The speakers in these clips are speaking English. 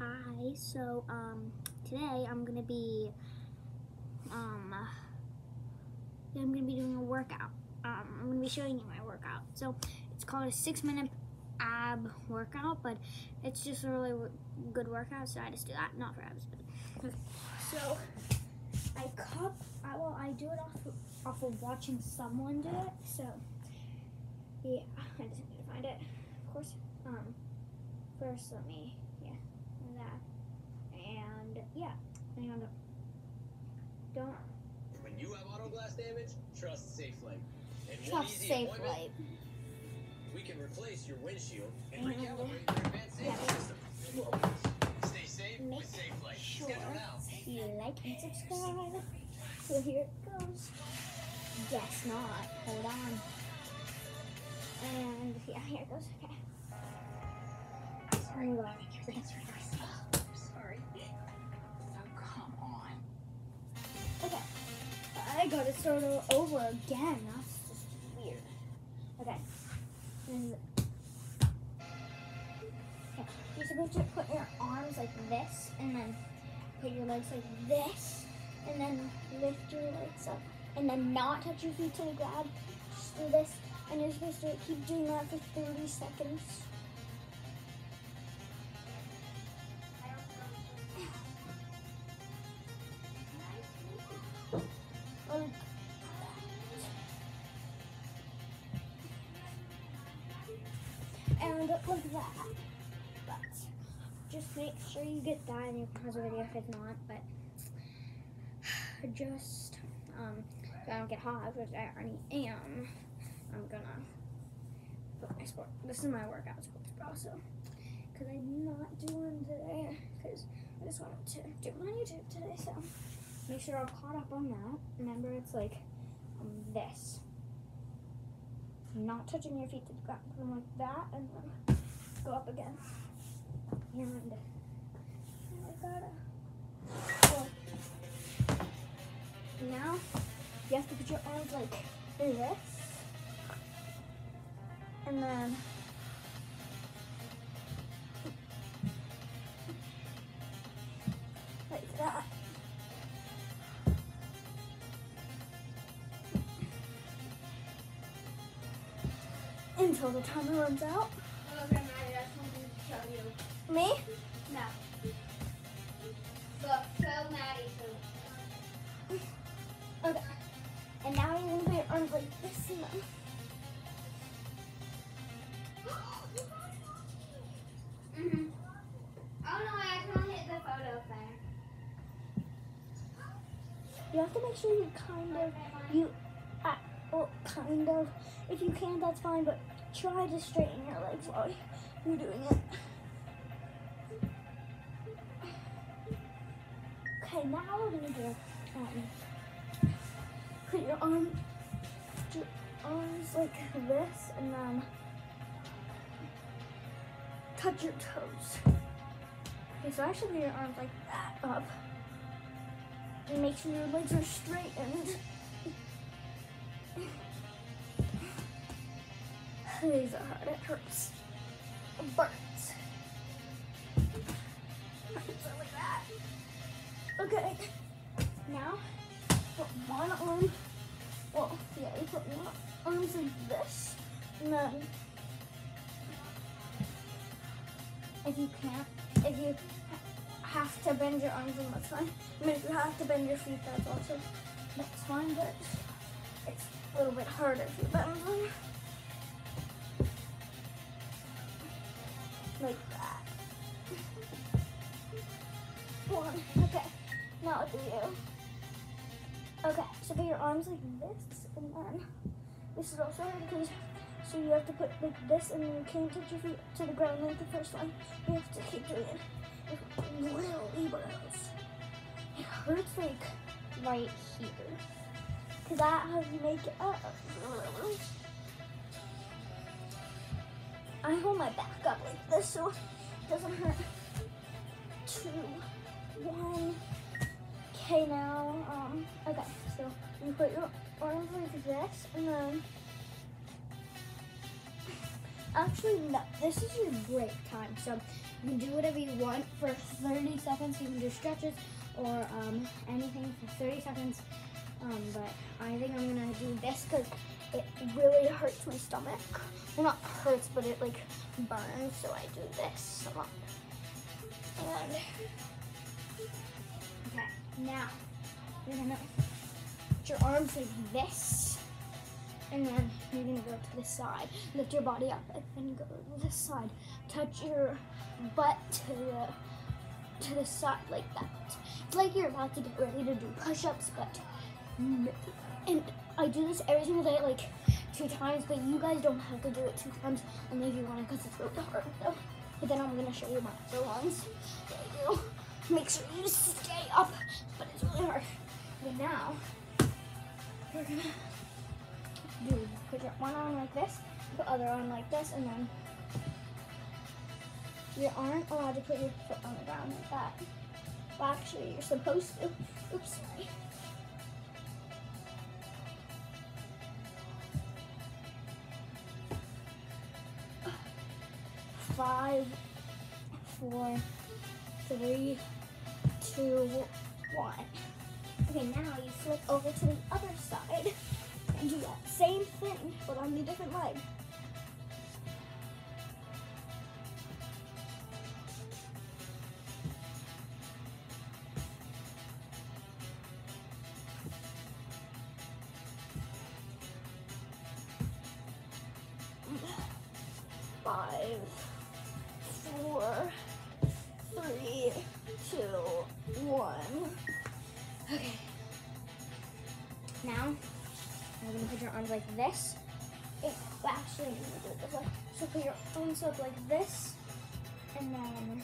Hi. So um, today I'm gonna be um, I'm gonna be doing a workout. Um, I'm gonna be showing you my workout. So it's called a six-minute ab workout, but it's just a really good workout. So I just do that, not for abs. But so I cup. I well, I do it off of, off of watching someone do it. So yeah, I just need to find it. Of course. Um, first let me that and yeah and don't When you have auto glass damage, trust Safelite. And trust easy safe light. we can replace your windshield and And- recalibrate your advanced safety Yeah. system. Stay safe Make with. Sure, you like and subscribe. So here it goes. Guess not. Hold on. And yeah, here it goes. Okay. Sorry. Sorry. I gotta start all over again. That's just weird. Okay. Okay. You're supposed to put your arms like this and then put your legs like this and then lift your legs up and then not touch your feet to the ground. Just do this and you're supposed to keep doing that for 30 seconds. Pause the video if it's not. But just um, so I don't get hot, which I already am. I'm gonna put my sport. This is my workout sports bra, so because I'm not doing today because I just wanted to do on YouTube today. So make sure I'm caught up on that. Remember, it's like um, this. Not touching your feet to the ground. Like that and then go up again. And I gotta. Now you have to put your arms like this. And then like that. Until the timer runs out. Okay, Maddie, that's something to show you. Me? No. You have to make sure you kind of you, uh, well, kind of. If you can, that's fine. But try to straighten your legs while you're doing it. Okay, now we're gonna do. Um, put your arm, your arms like this, and then touch your toes. Okay, so I should put your arms like that up. And make sure your legs are straightened. These are hard. It hurts. It burns. Like that. Okay. Now, put one arm. Well, yeah, you put one arms like this, and then if you can't, if you have to bend your arms, and that's fine. I mean, if you have to bend your feet, that's also that's fine, but it's a little bit harder if you bend them. Like that. One. Okay. Now do you. Okay, so put your arms like this, and then this is also hard because so you have to put like this, and you can't touch your feet to the ground like the first one. You have to keep doing it. Really bros. It hurts like right here. Cause I have to make it up. I hold my back up like this so it doesn't hurt. Two, one. Okay, now, um, okay, so you put your arms like this, and then actually, no, this is your break time. So you can do whatever you want for 30 seconds. You can do stretches or um, anything for 30 seconds. Um, but I think I'm gonna do this because it really hurts my stomach. Well, not hurts, but it like burns. So I do this a lot. And okay, now you're gonna put your arms like this, and then you're gonna go to the side. Lift your body up and then go to the side. Touch your butt to the to the side like that. It's like you're about to get ready to do push-ups, but and I do this every single day, like two times. But you guys don't have to do it two times unless you want to, because it's really hard. So, but then I'm gonna show you my other ones. There you go. Make sure you stay up, but it's really hard. But now we're gonna do put your one arm like this, put other arm like this, and then you aren't allowed to put your foot on the ground like that. Well, actually, you're supposed to. Oops, sorry. Five, four, three, two, one. Okay, now you flip over to the other side do that same thing, but on the different leg. Five, four, three, two, one. Okay. Now, gonna put your arms like this. It, well, actually, gonna do it this way. So put your arms up like this, and then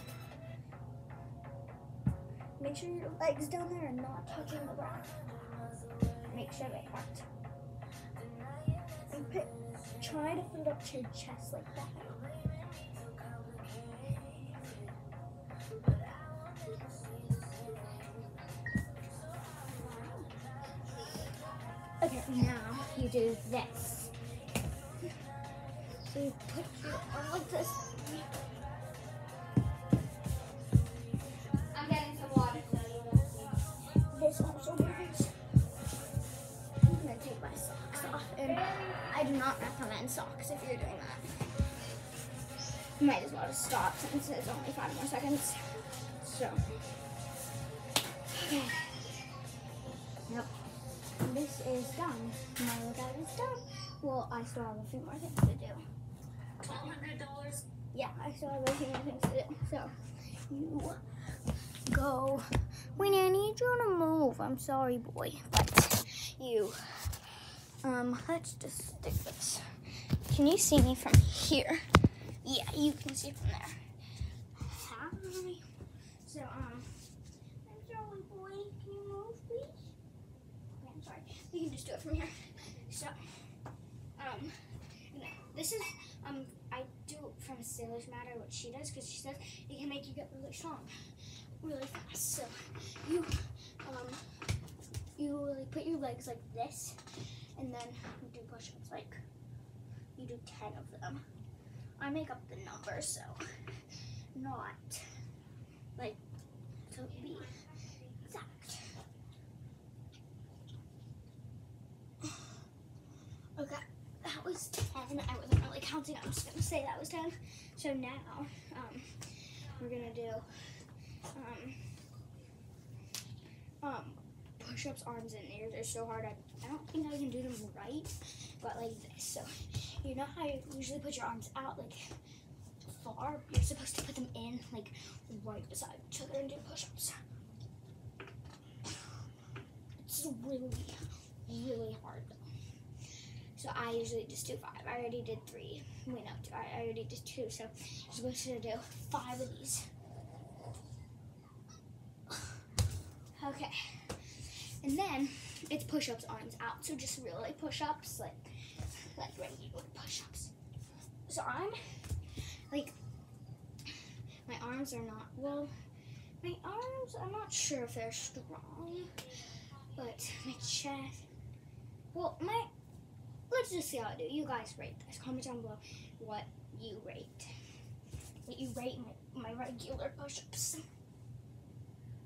make sure your legs down there are not touching the ground. Make sure they aren't. And put, try to put it up to your chest like that. Okay, now you do this. So you put your arm like this. I'm getting some water. This also works. I'm gonna take my socks off, and I do not recommend socks if you're doing that. You might as well just stop since it's only five more seconds. So, okay. Yep. This is done. Well, I still have a few more things to do. Twelve hundred dollars. Yeah, I still have a few more things to do. So, you go. Wait, I need you to move. I'm sorry, boy, but you. Um, let's just stick this. Can you see me from here? Yeah, you can see from there. Hi. So, um, I'm sorry, boy. Can you move, please? Okay, I'm sorry. We can just do it from here. So, um, no, this is um, I do from Sailor's Matter what she does because she says it can make you get really strong, really fast. So, you, um, you put your legs like this, and then do push-ups like you do ten of them. I make up the number, so not like to be exact. Okay, was 10. I wasn't really counting. I'm just gonna say that was 10. So now, um, we're gonna do, um, um, push-ups, arms, and ears are so hard. I, I don't think I can do them right, but like this. So, you know how you usually put your arms out like far? You're supposed to put them in like right beside each other and do push-ups. It's really, really hard. So I usually just do five. I already did three. Wait, no, two. I already did two. So I'm supposed to do five of these. Okay. And then it's push-ups, arms out. So just really push-ups, like like regular push-ups. So I'm like my arms are not well. My arms, I'm not sure if they're strong, but my chest. Well, my let's just see how I do. You guys rate this. Comment down below what you rate. What you rate my, my regular push-ups.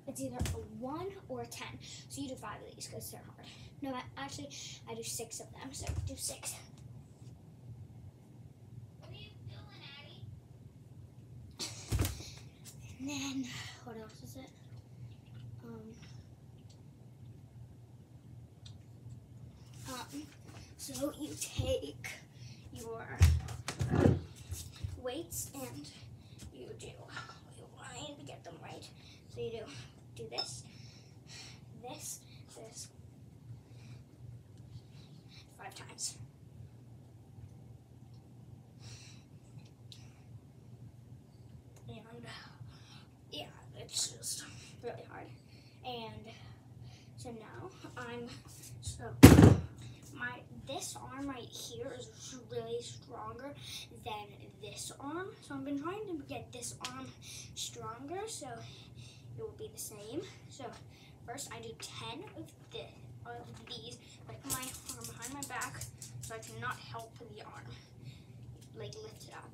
It's either a one or a ten. So you do five of these because they're hard. No, I, actually, I do six of them. So do six. What are you doing, Addie? And then what else is it? Um, um, so you take your um, weights and you do. you need to get them right. So you do do this, this, this, five times. And yeah, it's just really hard. And so now I'm so my this arm right here is really stronger than this arm. So I've been trying to get this arm stronger so it will be the same. So first I do 10 of the of these, like my arm behind my back so I cannot help the arm. Like lift it up.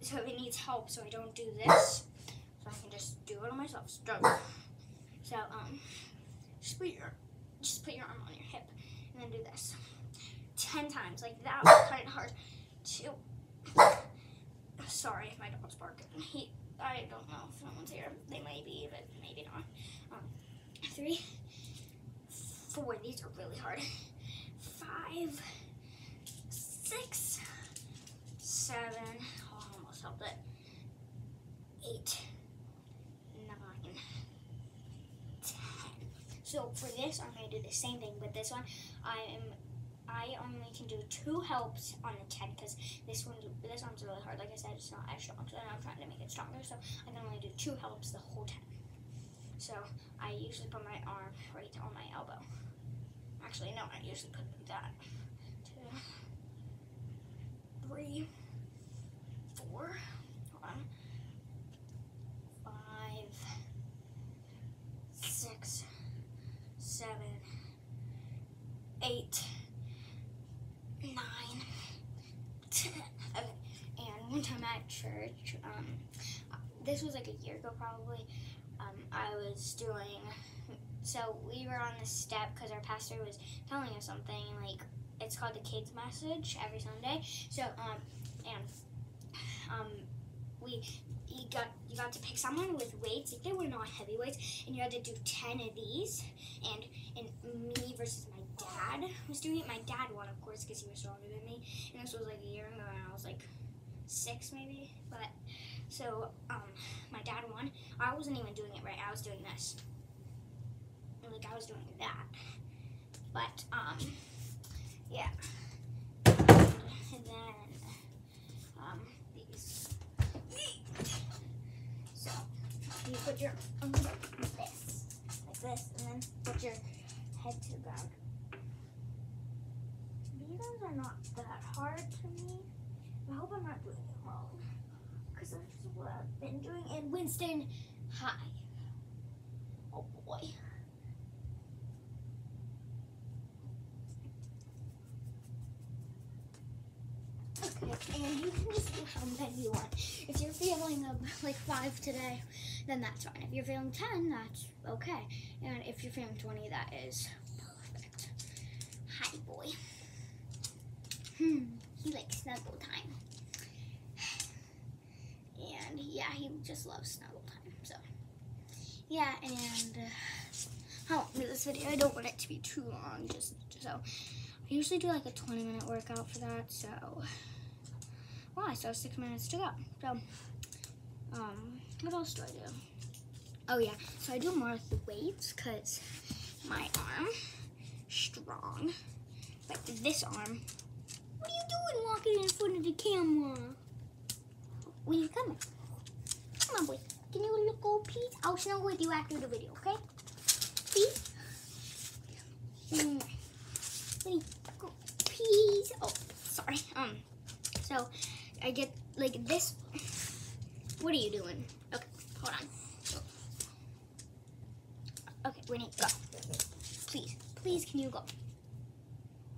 So it needs help so I don't do this. So I can just do it on myself. So um just put your just put your arm on your hip and then do this. Ten times. Like that was kinda hard to sorry if my dog's barking. He I don't know if someone's here. They may be, but maybe not. Um three, four, these are really hard. Five, six, seven, oh, I almost helped it. Eight, nine, ten. So for this, I'm gonna do the same thing, but this one, I am, I only can do two helps on the ten because this one, this one's really hard. Like I said, it's not as strong, so I'm trying to make it stronger. So I can only do two helps the whole ten. So I usually put my arm right on my elbow. Actually, no, I usually put that. Two, three, four, one, five, six, seven, eight, nine, ten. Okay. And one time at church, um, this was like a year ago probably. Um, I was doing. So we were on the step because our pastor was telling us something like it's called the kids message every Sunday. So um and um we you got you got to pick someone with weights like they were not heavy weights and you had to do ten of these and and me versus my dad was doing it. My dad won of course because he was stronger than me and this was like a year ago and I was like six maybe but so um my dad won. I wasn't even doing it right. I was doing this. Like I was doing that. But um yeah. And then um these. So you put your like this. Like this and then put your head to the ground. These ones are not that hard to me. I hope I'm not doing it wrong. Because that's what I've been doing. And Winston, hi. Oh boy. Okay, and you can just do how many you want. If you're feeling um, like five today, then that's fine. If you're feeling ten, that's okay. And if you're feeling twenty, that is perfect. Hi, boy. Hmm, he likes snuggle time. And yeah, he just loves snuggle time. So yeah, and uh, do this video I don't want it to be too long. Just so I usually do like a 20 minute workout for that. So well, I still have six minutes to go. So um, what else do I do? Oh yeah, so I do more with the weights because my arm strong, but this arm. What are you doing walking in front of the camera? Where you coming? On, boy. Can you look go, please? I'll snuggle with you after the video, okay? Please? Mm. Please. Oh, sorry. Um, so I get like this. What are you doing? Okay, hold on. Okay, Winnie, go. Please, please, can you go?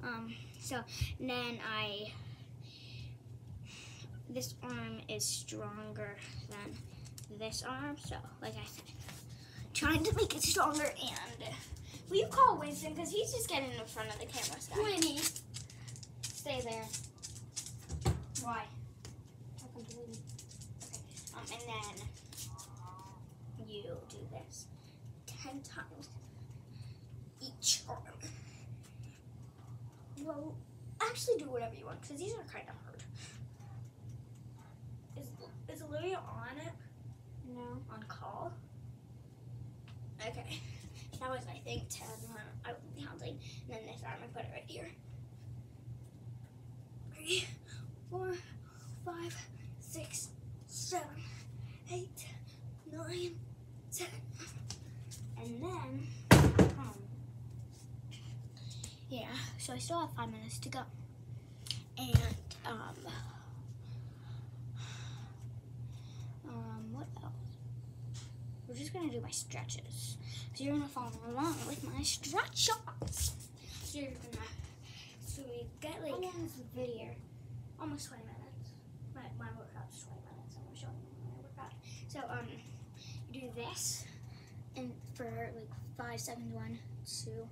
Um, so then I this arm is stronger than this arm. So, like I said, trying to make it stronger. And will you call Winston because he's just getting in front of the camera? Sky. Winnie. Stay there. Why? Welcome to Winnie. Um, and then you do this ten times each arm. Well, actually do whatever you want because these are kind of hard. Is is Olivia on it? No. On call? Okay. That was I think ten. I was counting. And then this arm I put it right here. Three, four, five, six, seven, eight, nine, ten. And then, um, yeah, so I still have five minutes to go. And, um, um, what else? We're just gonna do my stretches. So you're gonna follow along with my stretch shots. So you're gonna, so we get like How long is the video? almost 20 minutes. My, my workout's 20 minutes. I'm gonna show you my workout. So, um, you do this, and for like five seconds, one, two,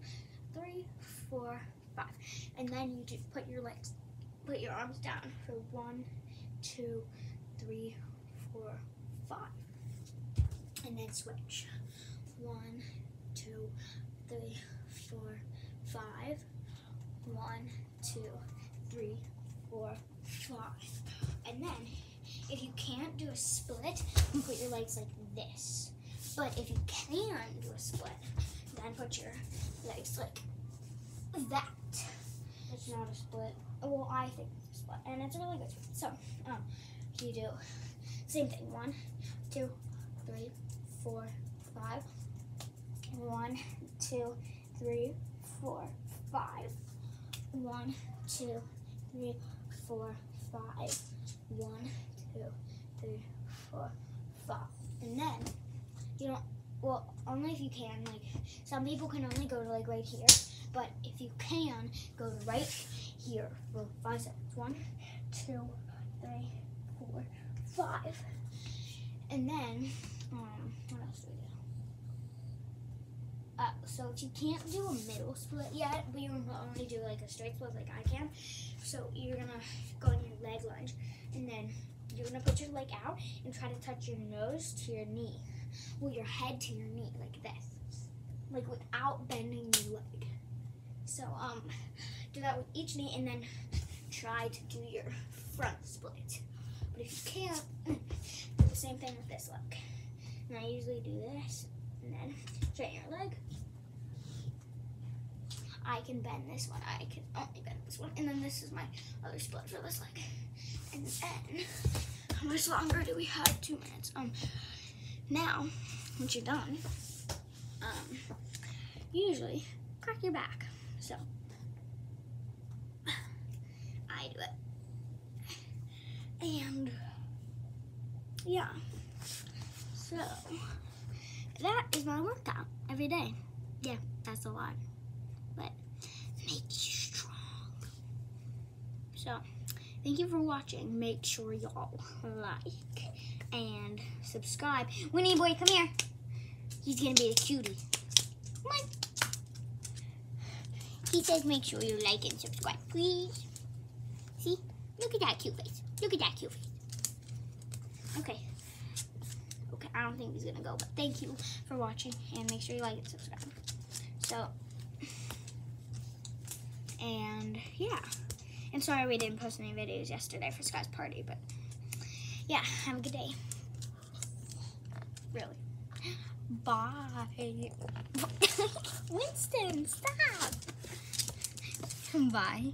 three, four, five. And then you do put your legs, put your arms down for one, two, three, four, five. And then switch. One, two, three, four, five. One, two, three, four, five. And then, if you can't do a split, you put your legs like this. But if you can do a split, then put your legs like that. It's not a split. Well, I think it's a split, and it's a really good split. So, um, you do same thing. One, two, three, four, five. One, two, three, four, five. One, two, three, four, five. One, two, three, four, five. And then you don't. Well, only if you can. Like some people can only go to like right here, but if you can, go to right here for five seconds. One, two, three, four, five. And then, um, what else do we do? Uh, so if you can't do a middle split yet, but you can only do like a straight split like I can, so you're gonna go in your leg lunge, and then you're gonna put your leg out and try to touch your nose to your knee, well your head to your knee like this, like without bending your leg. So um, do that with each knee, and then try to do your front split. But if you can't, do the same thing with this leg. And I usually do this, and then straighten your leg. I can bend this one. I can only bend this one. And then this is my other split for this leg. And then, how much longer do we have? Two minutes. Um, now, once you're done, um, usually crack your back. So, I do it. And, yeah. So, that is my workout every day. Yeah, that's a lot. But make you strong. So, thank you for watching. Make sure y'all like and subscribe. Winnie boy, come here. He's gonna be a cutie. Come on. He says make sure you like and subscribe, please. See? Look at that cute face. Look at that cute face. Okay. I don't think he's gonna go, but thank you for watching and make sure you like and subscribe. So, and yeah. And sorry we didn't post any videos yesterday for Sky's party, but yeah, have a good day. Really. Bye. Winston, stop. Bye.